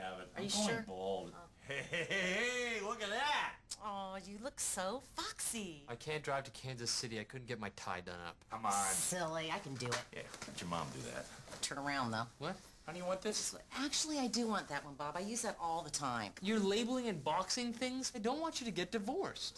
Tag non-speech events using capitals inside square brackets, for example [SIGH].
have it. Are I'm you going sure? bald. Hey, oh. [LAUGHS] hey, hey, hey, look at that! Oh, you look so foxy. I can't drive to Kansas City. I couldn't get my tie done up. Come on. Silly, I can do it. Yeah, let your mom do that. Turn around, though. What? How do you want this? Actually, I do want that one, Bob. I use that all the time. You're labeling and boxing things? I don't want you to get divorced.